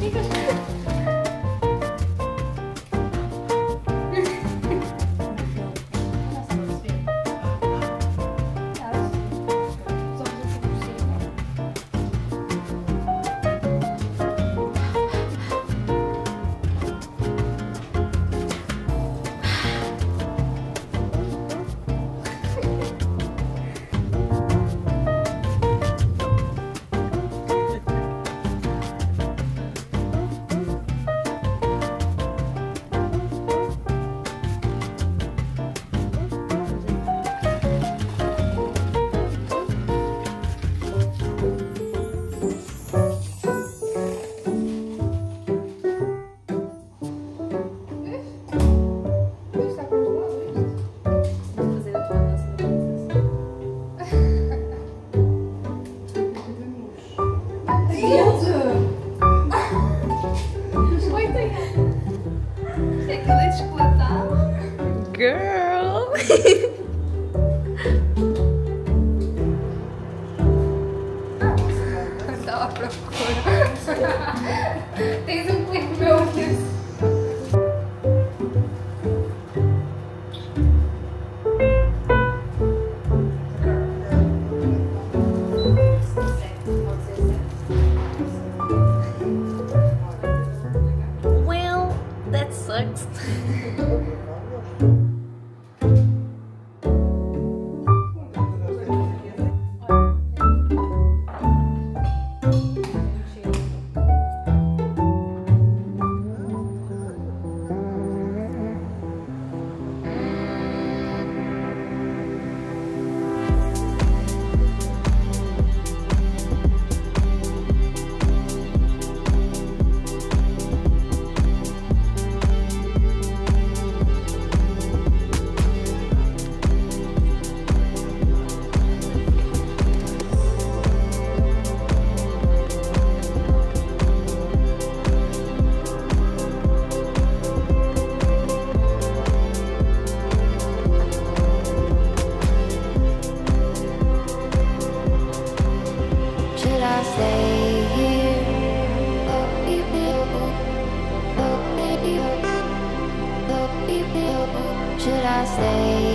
Because Girl. oh,